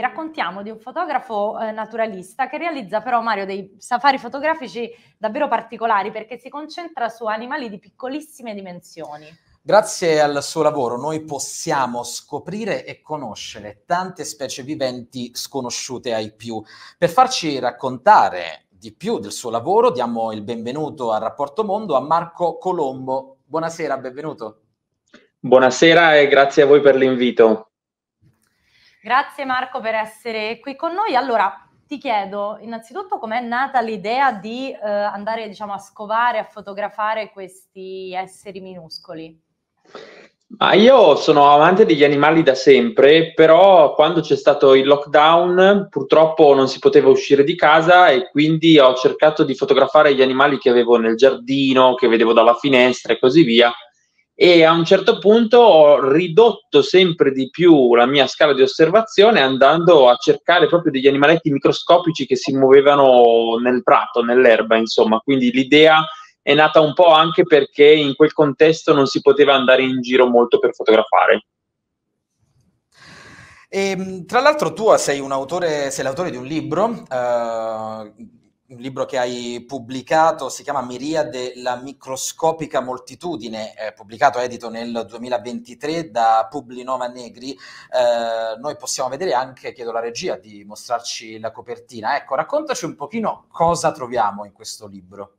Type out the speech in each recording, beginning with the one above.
raccontiamo di un fotografo eh, naturalista che realizza però Mario dei safari fotografici davvero particolari perché si concentra su animali di piccolissime dimensioni. Grazie al suo lavoro noi possiamo scoprire e conoscere tante specie viventi sconosciute ai più. Per farci raccontare di più del suo lavoro diamo il benvenuto a Rapporto Mondo a Marco Colombo. Buonasera, benvenuto. Buonasera e grazie a voi per l'invito. Grazie Marco per essere qui con noi. Allora, ti chiedo innanzitutto com'è nata l'idea di eh, andare diciamo, a scovare, a fotografare questi esseri minuscoli? Ah, io sono amante degli animali da sempre, però quando c'è stato il lockdown purtroppo non si poteva uscire di casa e quindi ho cercato di fotografare gli animali che avevo nel giardino, che vedevo dalla finestra e così via e a un certo punto ho ridotto sempre di più la mia scala di osservazione andando a cercare proprio degli animaletti microscopici che si muovevano nel prato, nell'erba, insomma. Quindi l'idea è nata un po' anche perché in quel contesto non si poteva andare in giro molto per fotografare. E, ehm, tra l'altro tu sei, autore, sei l'autore di un libro eh, un libro che hai pubblicato, si chiama Miriade, la microscopica moltitudine, eh, pubblicato edito nel 2023 da Publinova Negri. Eh, noi possiamo vedere anche, chiedo alla regia di mostrarci la copertina. Ecco, raccontaci un pochino cosa troviamo in questo libro.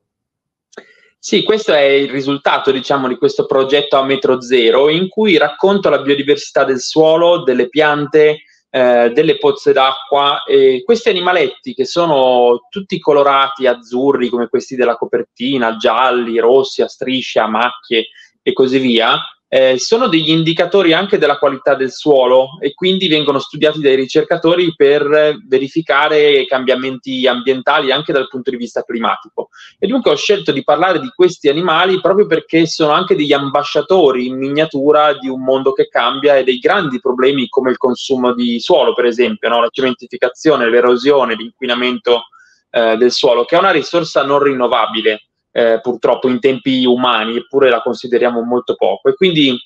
Sì, questo è il risultato, diciamo, di questo progetto a metro zero, in cui racconto la biodiversità del suolo, delle piante, eh, delle pozze d'acqua e questi animaletti che sono tutti colorati azzurri come questi della copertina, gialli, rossi, a strisce, a macchie e così via, eh, sono degli indicatori anche della qualità del suolo e quindi vengono studiati dai ricercatori per verificare cambiamenti ambientali anche dal punto di vista climatico. E dunque ho scelto di parlare di questi animali proprio perché sono anche degli ambasciatori in miniatura di un mondo che cambia e dei grandi problemi come il consumo di suolo, per esempio, no? la cementificazione, l'erosione, l'inquinamento eh, del suolo, che è una risorsa non rinnovabile eh, purtroppo in tempi umani, eppure la consideriamo molto poco. E quindi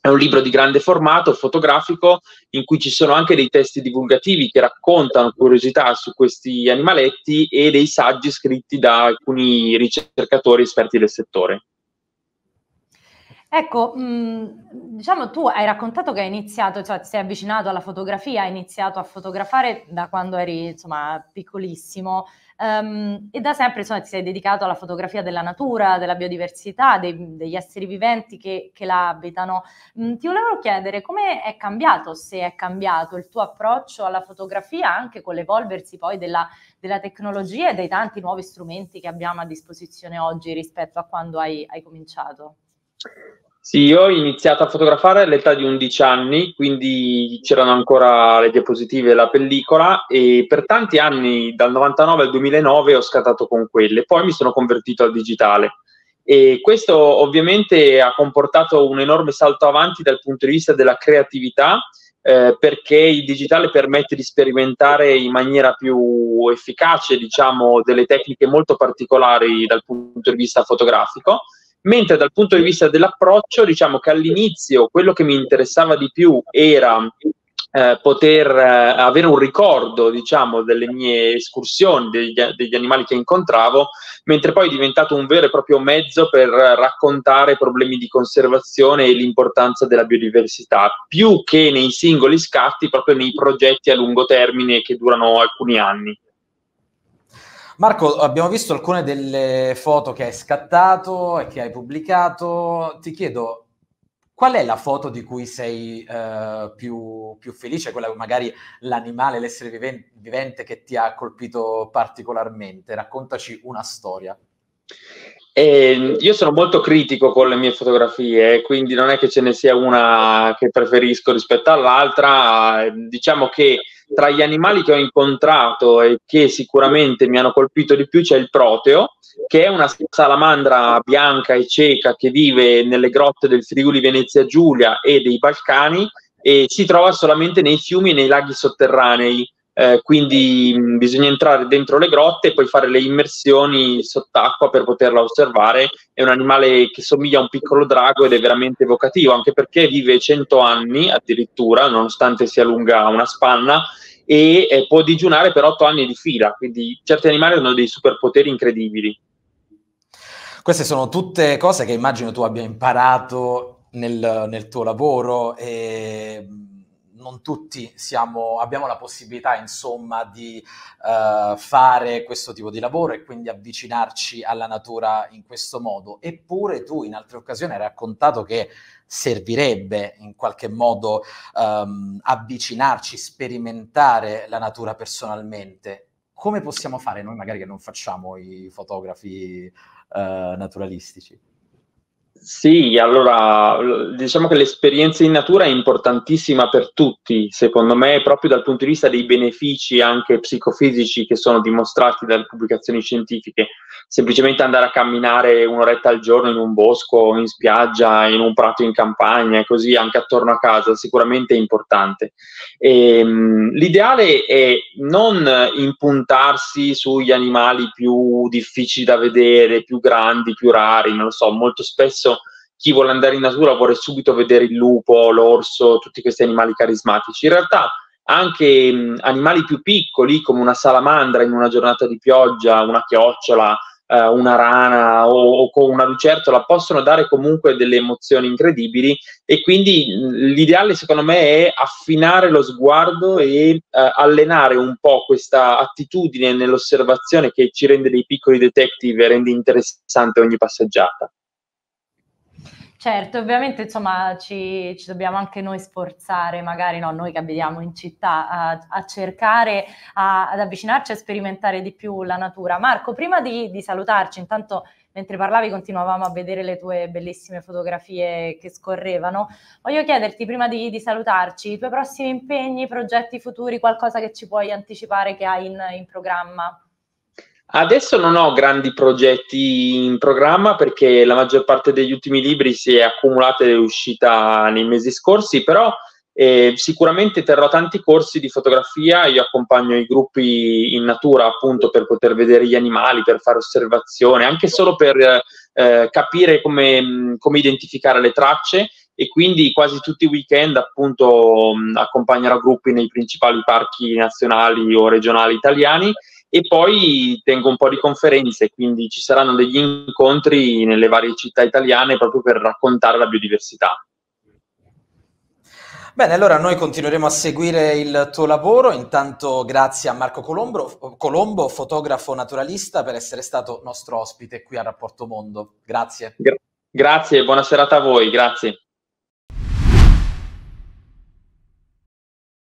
è un libro di grande formato, fotografico, in cui ci sono anche dei testi divulgativi che raccontano curiosità su questi animaletti e dei saggi scritti da alcuni ricercatori esperti del settore. Ecco, mh, mm, diciamo tu hai raccontato che hai iniziato, cioè ti sei avvicinato alla fotografia, hai iniziato a fotografare da quando eri insomma piccolissimo um, e da sempre insomma ti sei dedicato alla fotografia della natura, della biodiversità, dei, degli esseri viventi che, che la abitano. Mh, mm, ti volevo chiedere come è cambiato, se è cambiato il tuo approccio alla fotografia anche con l'evolversi poi della, della tecnologia e dei tanti nuovi strumenti che abbiamo a disposizione oggi rispetto a quando hai, hai cominciato. Sì, io ho iniziato a fotografare all'età di 11 anni, quindi c'erano ancora le diapositive e la pellicola e per tanti anni, dal 99 al 2009, ho scattato con quelle. Poi mi sono convertito al digitale e questo ovviamente ha comportato un enorme salto avanti dal punto di vista della creatività eh, perché il digitale permette di sperimentare in maniera più efficace, diciamo, delle tecniche molto particolari dal punto di vista fotografico mentre dal punto di vista dell'approccio, diciamo che all'inizio quello che mi interessava di più era eh, poter eh, avere un ricordo, diciamo, delle mie escursioni, degli, degli, animali che incontravo, mentre poi è diventato un vero e proprio mezzo per raccontare problemi di conservazione e l'importanza della biodiversità, più che nei singoli scatti, proprio nei progetti a lungo termine che durano alcuni anni. Marco, abbiamo visto alcune delle foto che hai scattato e che hai pubblicato. Ti chiedo, qual è la foto di cui sei uh, più, più, felice? Quella magari l'animale, l'essere viven- vivente che ti ha colpito particolarmente? Raccontaci una storia. Eh, io sono molto critico con le mie fotografie, quindi non è che ce ne sia una che preferisco rispetto all'altra. Diciamo che tra gli animali che ho incontrato e che sicuramente mi hanno colpito di più c'è il proteo, che è una salamandra bianca e cieca che vive nelle grotte del Friuli Venezia Giulia e dei Balcani e si trova solamente nei fiumi e nei laghi sotterranei. Eh, quindi mh, bisogna entrare dentro le grotte e poi fare le immersioni sott'acqua per poterla osservare. È un animale che somiglia a un piccolo drago ed è veramente evocativo, anche perché vive 100 anni addirittura, nonostante sia lunga una spanna, e eh, può digiunare per otto anni di fila, quindi certi animali hanno dei superpoteri incredibili. Queste sono tutte cose che immagino tu abbia imparato nel, nel tuo lavoro e non tutti siamo, abbiamo la possibilità, insomma, di uh, fare questo tipo di lavoro e quindi avvicinarci alla natura in questo modo. Eppure tu in altre occasioni hai raccontato che servirebbe in qualche modo um, avvicinarci, sperimentare la natura personalmente. Come possiamo fare noi, magari che non facciamo i fotografi uh, naturalistici? Sì, allora diciamo che l'esperienza in natura è importantissima per tutti, secondo me, proprio dal punto di vista dei benefici anche psicofisici che sono dimostrati dalle pubblicazioni scientifiche. Semplicemente andare a camminare un'oretta al giorno in un bosco, in spiaggia, in un prato in campagna e così anche attorno a casa, sicuramente è importante. E, ehm, l'ideale è non impuntarsi sugli animali più difficili da vedere, più grandi, più rari, non lo so, molto spesso chi vuole andare in natura vuole subito vedere il lupo, l'orso, tutti questi animali carismatici. In realtà anche mh, animali più piccoli come una salamandra in una giornata di pioggia, una chiocciola, eh, una rana o, o, una lucertola possono dare comunque delle emozioni incredibili e quindi l'ideale secondo me è affinare lo sguardo e eh, allenare un po' questa attitudine nell'osservazione che ci rende dei piccoli detective e rende interessante ogni passeggiata. Certo, ovviamente insomma ci, ci, dobbiamo anche noi sforzare, magari no, noi che abitiamo in città, a, a cercare a, ad avvicinarci a sperimentare di più la natura. Marco, prima di, di, salutarci, intanto mentre parlavi continuavamo a vedere le tue bellissime fotografie che scorrevano, voglio chiederti prima di, di salutarci i tuoi prossimi impegni, progetti futuri, qualcosa che ci puoi anticipare che hai in, in programma? Adesso non ho grandi progetti in programma perché la maggior parte degli ultimi libri si è accumulata ed è uscita nei mesi scorsi, però eh, sicuramente terrò tanti corsi di fotografia, io accompagno i gruppi in natura appunto per poter vedere gli animali, per fare osservazione, anche solo per eh, capire come, come, identificare le tracce e quindi quasi tutti i weekend appunto accompagnerò gruppi nei principali parchi nazionali o regionali italiani e poi tengo un po' di conferenze, quindi ci saranno degli incontri nelle varie città italiane proprio per raccontare la biodiversità. Bene, allora noi continueremo a seguire il tuo lavoro. Intanto grazie a Marco Colombo, Colombo fotografo naturalista, per essere stato nostro ospite qui a Rapporto Mondo. Grazie. Gra- grazie, buona serata a voi, grazie.